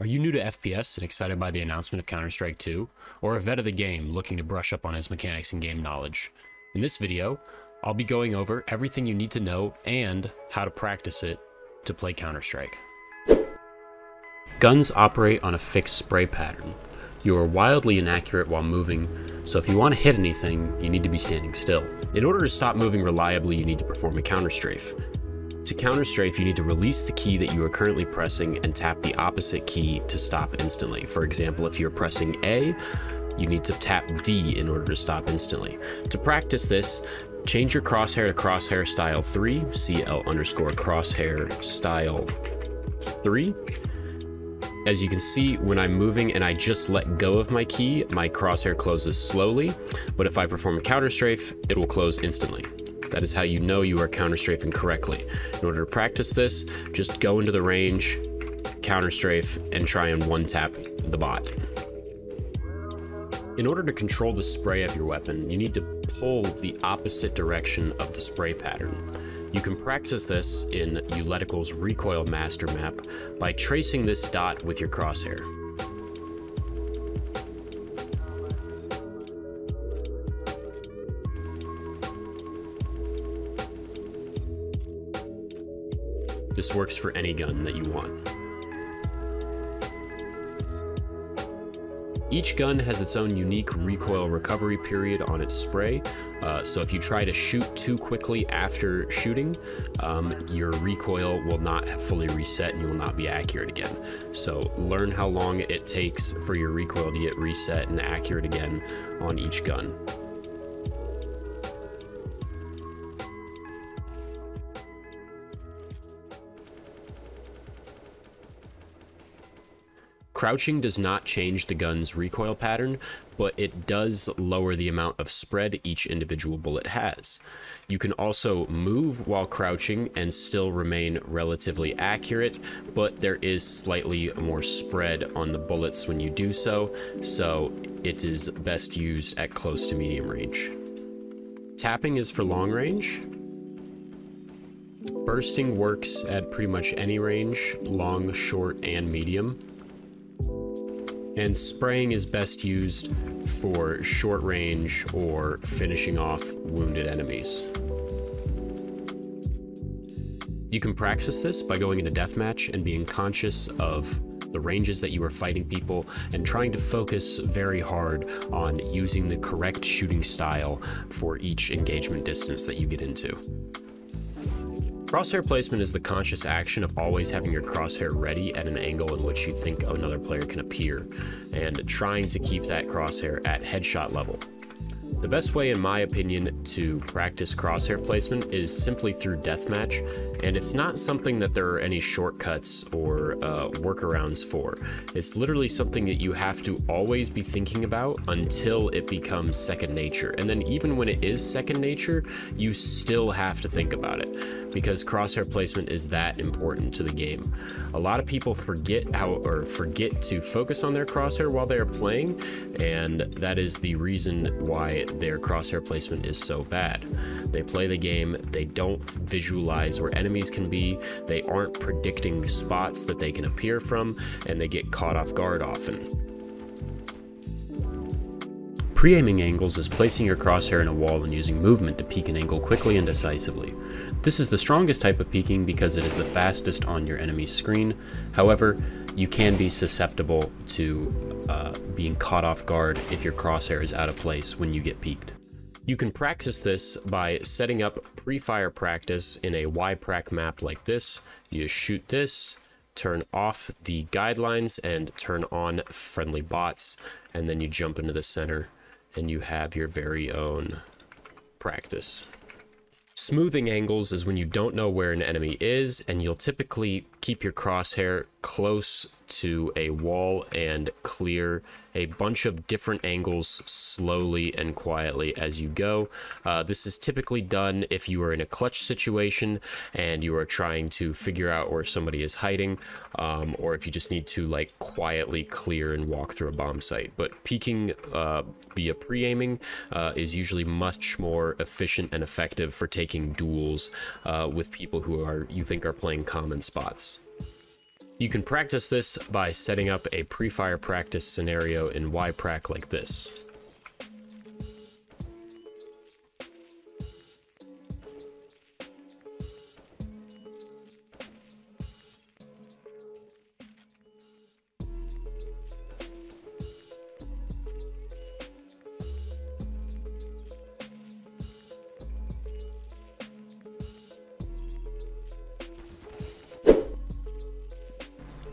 Are you new to FPS and excited by the announcement of Counter-Strike 2? Or a vet of the game looking to brush up on his mechanics and game knowledge? In this video, I'll be going over everything you need to know and how to practice it to play Counter-Strike. Guns operate on a fixed spray pattern. You are wildly inaccurate while moving, so if you want to hit anything, you need to be standing still. In order to stop moving reliably, you need to perform a counter strafe. To counter strafe, you need to release the key that you are currently pressing and tap the opposite key to stop instantly. For example, if you're pressing A, you need to tap D in order to stop instantly. To practice this, change your crosshair to crosshair style 3, CL underscore crosshair style 3. As you can see, when I'm moving and I just let go of my key, my crosshair closes slowly, but if I perform a counter strafe, it will close instantly. That is how you know you are counter strafing correctly. In order to practice this, just go into the range, counter strafe, and try and one tap the bot. In order to control the spray of your weapon, you need to pull the opposite direction of the spray pattern. You can practice this in Ulletical's recoil master map by tracing this dot with your crosshair. This works for any gun that you want. Each gun has its own unique recoil recovery period on its spray, uh, so if you try to shoot too quickly after shooting, um, your recoil will not fully reset and you will not be accurate again. So learn how long it takes for your recoil to get reset and accurate again on each gun. Crouching does not change the gun's recoil pattern, but it does lower the amount of spread each individual bullet has. You can also move while crouching and still remain relatively accurate, but there is slightly more spread on the bullets when you do so, so it is best used at close to medium range. Tapping is for long range. Bursting works at pretty much any range, long, short, and medium and spraying is best used for short range or finishing off wounded enemies. You can practice this by going into deathmatch and being conscious of the ranges that you are fighting people and trying to focus very hard on using the correct shooting style for each engagement distance that you get into. Crosshair placement is the conscious action of always having your crosshair ready at an angle in which you think another player can appear, and trying to keep that crosshair at headshot level. The best way, in my opinion, to practice crosshair placement is simply through deathmatch, and it's not something that there are any shortcuts or uh, workarounds for. It's literally something that you have to always be thinking about until it becomes second nature. And then even when it is second nature, you still have to think about it because crosshair placement is that important to the game. A lot of people forget how or forget to focus on their crosshair while they are playing, and that is the reason why their crosshair placement is so bad. They play the game, they don't visualize where enemies can be, they aren't predicting spots that they can appear from, and they get caught off guard often. Pre-aiming angles is placing your crosshair in a wall and using movement to peek an angle quickly and decisively. This is the strongest type of peeking because it is the fastest on your enemy's screen. However, you can be susceptible to uh, being caught off guard if your crosshair is out of place when you get peeked. You can practice this by setting up pre-fire practice in a YPrac map like this. You shoot this, turn off the guidelines, and turn on friendly bots, and then you jump into the center and you have your very own practice. Smoothing angles is when you don't know where an enemy is, and you'll typically keep your crosshair close to a wall and clear a bunch of different angles slowly and quietly as you go. Uh, this is typically done if you are in a clutch situation and you are trying to figure out where somebody is hiding, um, or if you just need to like quietly clear and walk through a bomb site. But peeking uh, via pre-aiming uh, is usually much more efficient and effective for taking duels uh, with people who are you think are playing common spots. You can practice this by setting up a pre-fire practice scenario in YPrac like this.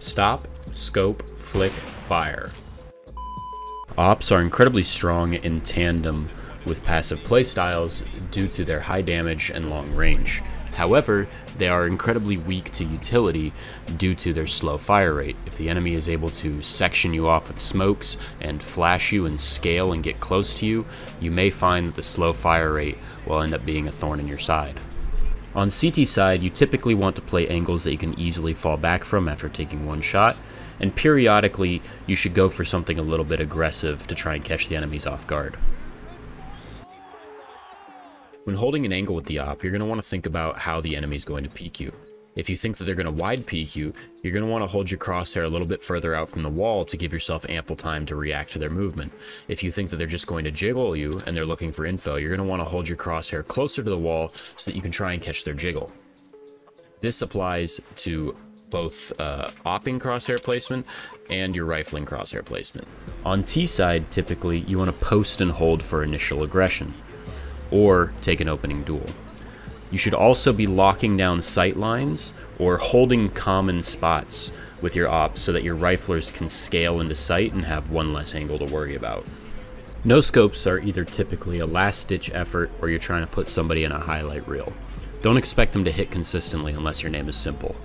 Stop, scope, flick, fire. Ops are incredibly strong in tandem with passive playstyles due to their high damage and long range. However, they are incredibly weak to utility due to their slow fire rate. If the enemy is able to section you off with smokes and flash you and scale and get close to you, you may find that the slow fire rate will end up being a thorn in your side. On CT side, you typically want to play angles that you can easily fall back from after taking one shot, and periodically you should go for something a little bit aggressive to try and catch the enemies off guard. When holding an angle with the op, you're going to want to think about how the enemy is going to peek you. If you think that they're going to wide peek you, you're going to want to hold your crosshair a little bit further out from the wall to give yourself ample time to react to their movement. If you think that they're just going to jiggle you and they're looking for info, you're going to want to hold your crosshair closer to the wall so that you can try and catch their jiggle. This applies to both uh, opping crosshair placement and your rifling crosshair placement. On T side, typically, you want to post and hold for initial aggression, or take an opening duel. You should also be locking down sight lines or holding common spots with your ops so that your riflers can scale into sight and have one less angle to worry about. No scopes are either typically a last ditch effort or you're trying to put somebody in a highlight reel. Don't expect them to hit consistently unless your name is s1mple.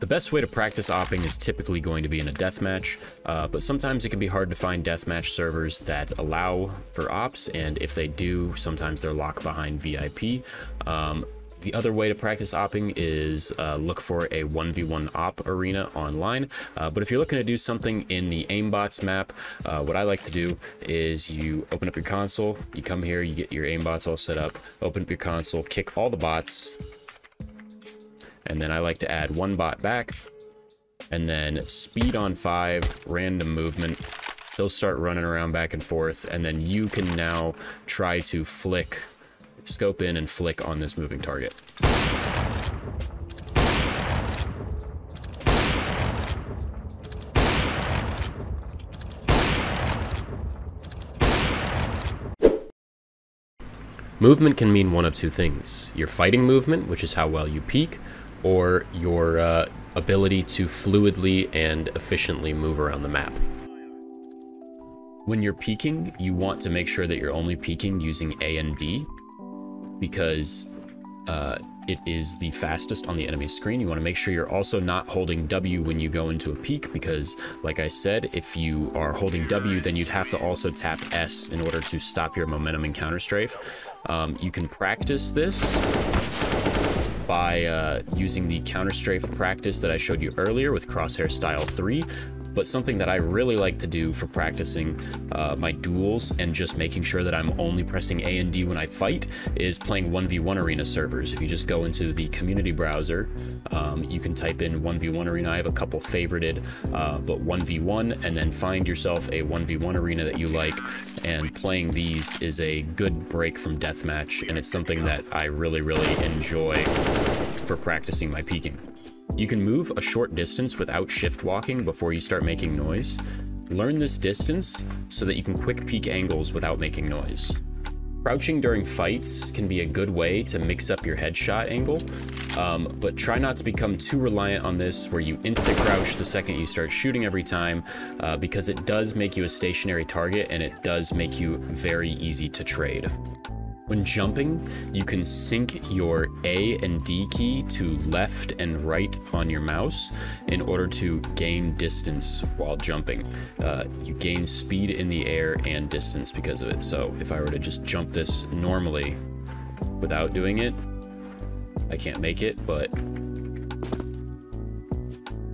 The best way to practice opping is typically going to be in a deathmatch, uh, but sometimes it can be hard to find deathmatch servers that allow for ops, and if they do, sometimes they're locked behind VIP. Um, the other way to practice opping is uh, look for a 1v1 op arena online. Uh, but if you're looking to do something in the Aim Botz map, uh, what I like to do is you open up your console, you come here, you get your aimbots all set up, open up your console, kick all the bots, and then I like to add one bot back, and then speed on five, random movement. They'll start running around back and forth, and then you can now try to flick, scope in and flick on this moving target. Movement can mean one of two things. Your fighting movement, which is how well you peek, or your uh, ability to fluidly and efficiently move around the map. When you're peeking, you want to make sure that you're only peeking using A and D because uh, it is the fastest on the enemy screen. You want to make sure you're also not holding W when you go into a peak because, like I said, if you are holding W, then you'd have to also tap S in order to stop your momentum and counter strafe. Um, you can practice this by uh, using the counter strafe practice that I showed you earlier with Crosshair Style 3, but something that I really like to do for practicing uh, my duels and just making sure that I'm only pressing A and D when I fight is playing 1v1 arena servers. If you just go into the community browser, um, you can type in 1v1 arena. I have a couple favorited, uh, but 1v1, and then find yourself a 1v1 arena that you like. And playing these is a good break from deathmatch, and it's something that I really, really enjoy for practicing my peeking. You can move a short distance without shift walking before you start making noise. Learn this distance so that you can quick peek angles without making noise. Crouching during fights can be a good way to mix up your headshot angle, um, but try not to become too reliant on this where you insta crouch the second you start shooting every time, uh, because it does make you a stationary target and it does make you very easy to trade. When jumping, you can sync your A and D key to left and right on your mouse in order to gain distance while jumping. Uh, you gain speed in the air and distance because of it. So if I were to just jump this normally without doing it, I can't make it, but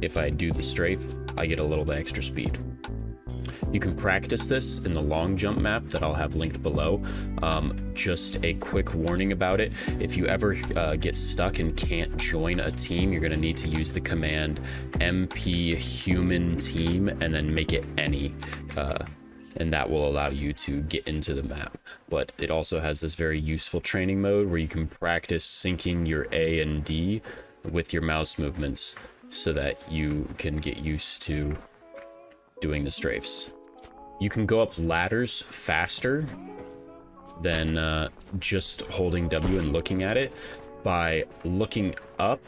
if I do the strafe, I get a little bit extra speed. You can practice this in the long jump map that I'll have linked below. Um, just a quick warning about it. If you ever uh, get stuck and can't join a team, you're going to need to use the command mp human team and then make it any. Uh, and that will allow you to get into the map. But it also has this very useful training mode where you can practice syncing your A and D with your mouse movements so that you can get used to doing the strafes. You can go up ladders faster than uh, just holding W and looking at it by looking up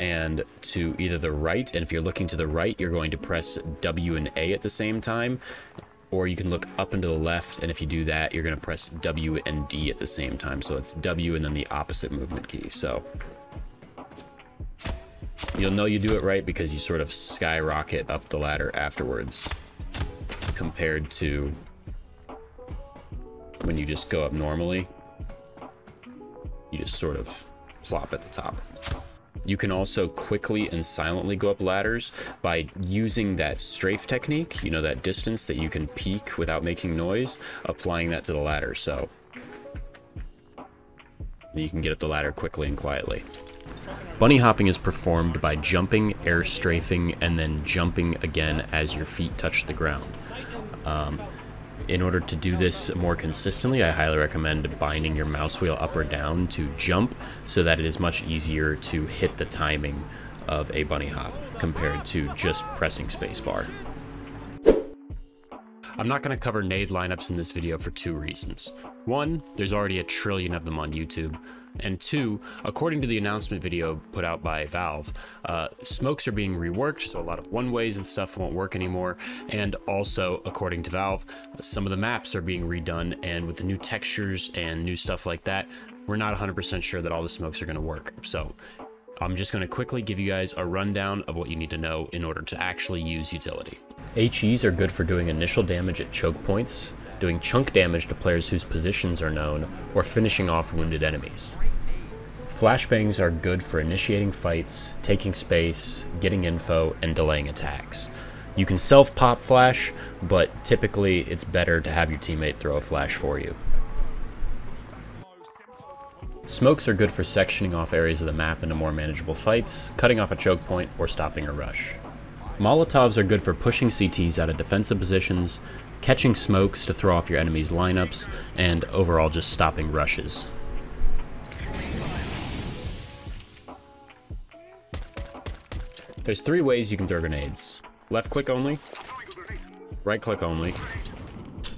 and to either the right, and if you're looking to the right, you're going to press W and A at the same time, or you can look up and to the left, and if you do that, you're going to press W and D at the same time, so it's W and then the opposite movement key, so... You'll know you do it right because you sort of skyrocket up the ladder afterwards compared to when you just go up normally. You just sort of plop at the top. You can also quickly and silently go up ladders by using that strafe technique, you know, that distance that you can peek without making noise, applying that to the ladder, so you can get up the ladder quickly and quietly. Bunny hopping is performed by jumping, air strafing, and then jumping again as your feet touch the ground. Um, in order to do this more consistently, I highly recommend binding your mouse wheel up or down to jump so that it is much easier to hit the timing of a bunny hop compared to just pressing spacebar. I'm not going to cover nade lineups in this video for two reasons. One, there's already a trillion of them on YouTube, and two, according to the announcement video put out by Valve, uh, smokes are being reworked, so a lot of one-ways and stuff won't work anymore. And also, according to Valve, some of the maps are being redone, and with the new textures and new stuff like that, we're not 100% sure that all the smokes are going to work. So I'm just going to quickly give you guys a rundown of what you need to know in order to actually use utility. HEs are good for doing initial damage at choke points, doing chunk damage to players whose positions are known, or finishing off wounded enemies. Flashbangs are good for initiating fights, taking space, getting info, and delaying attacks. You can self-pop flash, but typically it's better to have your teammate throw a flash for you. Smokes are good for sectioning off areas of the map into more manageable fights, cutting off a choke point, or stopping a rush. Molotovs are good for pushing CTs out of defensive positions, catching smokes to throw off your enemy's lineups, and overall just stopping rushes. There's three ways you can throw grenades. Left click only, right click only,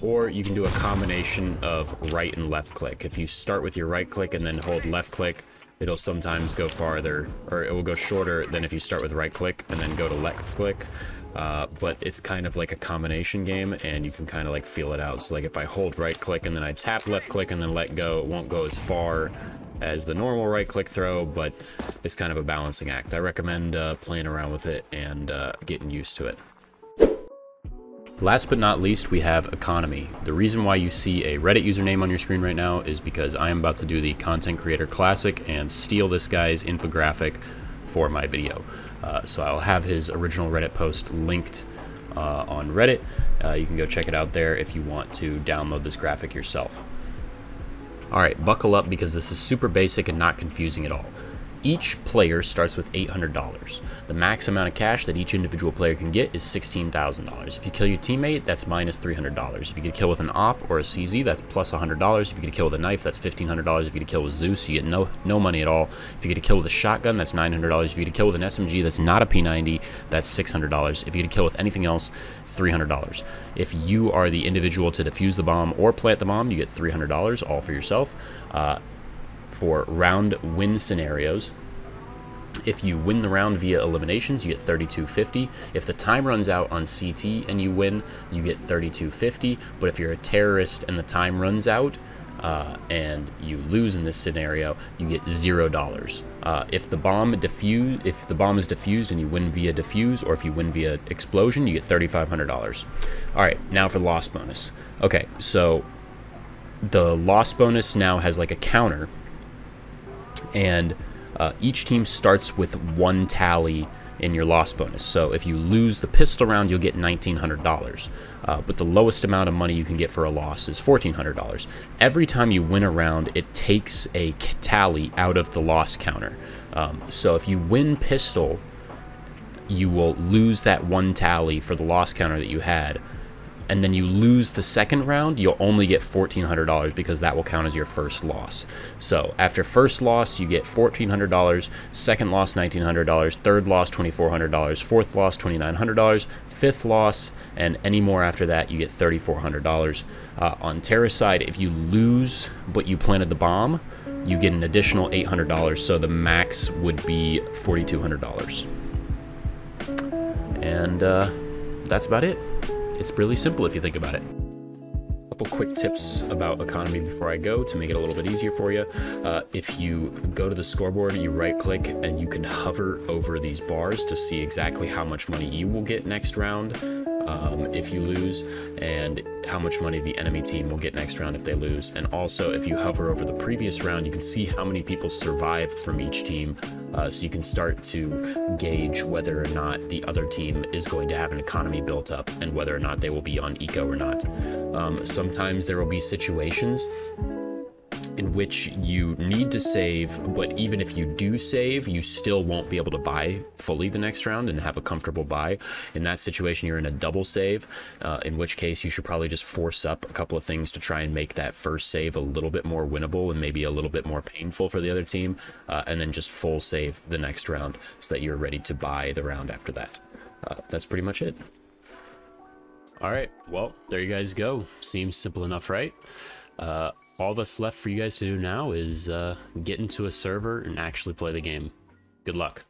or you can do a combination of right and left click. If you start with your right click and then hold left click, it'll sometimes go farther, or it will go shorter than if you start with right click and then go to left click. Uh, but it's kind of like a combination game and you can kind of like feel it out. So like if I hold right click and then I tap left click and then let go, it won't go as far as the normal right click throw, but it's kind of a balancing act. I recommend uh, playing around with it and uh, getting used to it. Last but not least, we have economy. The reason why you see a Reddit username on your screen right now is because I am about to do the Content Creator Classic and steal this guy's infographic for my video. Uh, so I'll have his original Reddit post linked uh, on Reddit. Uh, you can go check it out there if you want to download this graphic yourself. Alright, buckle up because this is super basic and not confusing at all. Each player starts with $800. The max amount of cash that each individual player can get is $16,000. If you kill your teammate, that's minus $300. If you get a kill with an op or a CZ, that's plus $100. If you get a kill with a knife, that's $1,500. If you get a kill with Zeus, you get no, no money at all. If you get a kill with a shotgun, that's $900. If you get a kill with an SMG that's not a P90, that's $600. If you get a kill with anything else, $300. If you are the individual to defuse the bomb or plant the bomb, you get $300, all for yourself. Uh, for round win scenarios. If you win the round via eliminations, you get 3250. If the time runs out on CT and you win, you get 3250. But if you're a terrorist and the time runs out, uh, and you lose in this scenario, you get zero dollars. Uh, if the bomb diffuse, if the bomb is defused and you win via defuse, or if you win via explosion, you get thirty-five hundred dollars. All right, now for the loss bonus. Okay, so the loss bonus now has like a counter and uh, each team starts with one tally in your loss bonus. So if you lose the pistol round, you'll get $1,900. Uh, but the lowest amount of money you can get for a loss is $1,400. Every time you win a round, it takes a tally out of the loss counter. Um, so if you win pistol, you will lose that one tally for the loss counter that you had and then you lose the second round, you'll only get $1,400 because that will count as your first loss. So after first loss, you get $1,400, second loss, $1,900, third loss, $2,400, fourth loss, $2,900, fifth loss, and any more after that, you get $3,400. Uh, on Terracide, if you lose but you planted the bomb, you get an additional $800, so the max would be $4,200. And uh, that's about it. It's really simple if you think about it. A couple quick tips about economy before I go to make it a little bit easier for you. Uh, if you go to the scoreboard, you right click and you can hover over these bars to see exactly how much money you will get next round um, if you lose, and how much money the enemy team will get next round if they lose. And also, if you hover over the previous round, you can see how many people survived from each team, uh, so you can start to gauge whether or not the other team is going to have an economy built up and whether or not they will be on eco or not. Um, sometimes there will be situations in which you need to save, but even if you do save, you still won't be able to buy fully the next round and have a comfortable buy. In that situation, you're in a double save, uh, in which case you should probably just force up a couple of things to try and make that first save a little bit more winnable and maybe a little bit more painful for the other team, uh, and then just full save the next round so that you're ready to buy the round after that. Uh, that's pretty much it. All right, well, there you guys go. Seems simple enough, right? Uh, all that's left for you guys to do now is uh, get into a server and actually play the game. Good luck.